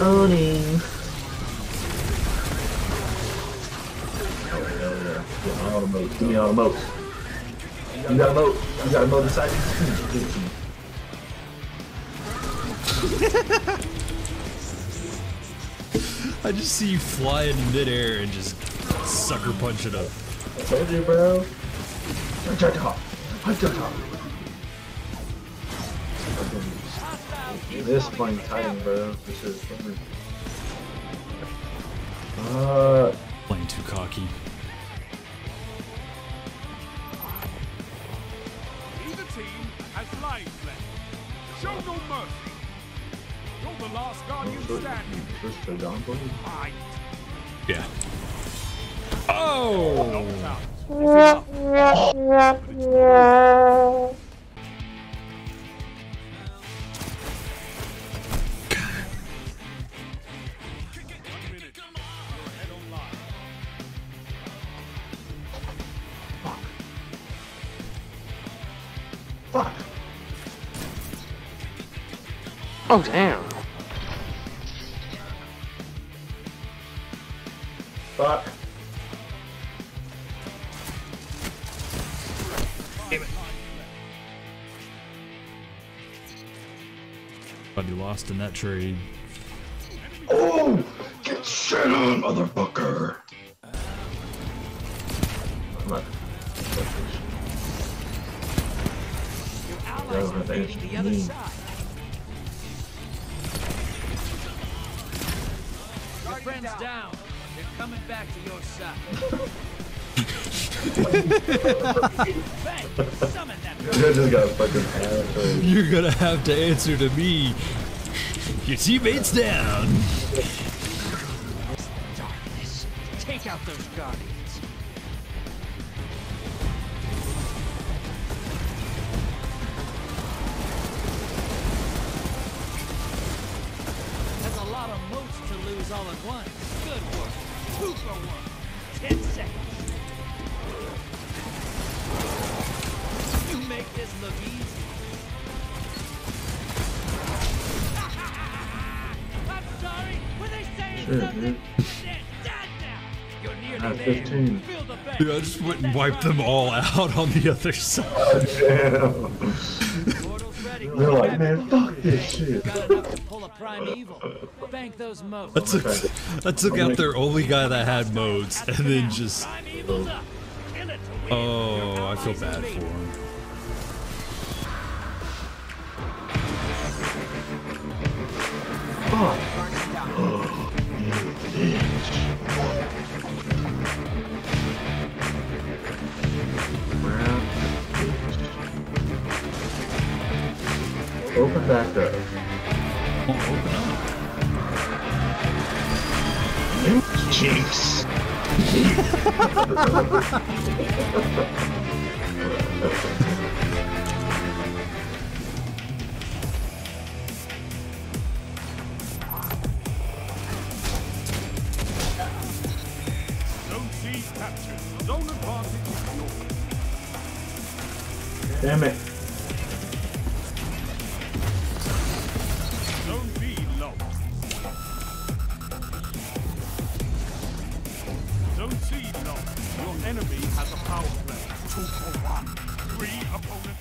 Owning. Oh, yeah. Give me all the motes. Give me all the motes. You got a mote. You got a mote inside you? Give it to me. I just see you fly in midair and just sucker punch it up. I told you, bro. Punch out top. Punch out top. This playing Titan, bro. This is fun. Uh, Playing too cocky. Either team has lives left. Show no mercy. You're the last guardian standing. First to Don Blade. Fight. Yeah. Oh! Knocked Fuck. Oh, damn. Fuck. Buddy lost in that trade. Oh! Get shit on, motherfucker! Bro, I think mean. Friend's down. They're coming back to your side. Bang! Summon that You just got fucking ass. You're gonna have to answer to me. Your teammate's down. darkness. Take out those guardians. Moats to all at once. Good work. Two for one. Ten seconds. You make this look easy. I'm sorry. Were they saying Sure, something? dude. They're dead now. You're nearly there. 15. Feel the bench. Dude, I just went and wiped them all out on the other side. Damn. Portal's ready. They're like, man, fuck this shit. Got enough to pull a primeval. Bank those motes. I took, I took out their only guy that had motes and then just. Primeval's up. Kill it to win. Oh, I feel bad for him. Fuck. Back up. Jinx. Zone captured. Zone advantage. Damn it. power play. Two for one. Three opponents.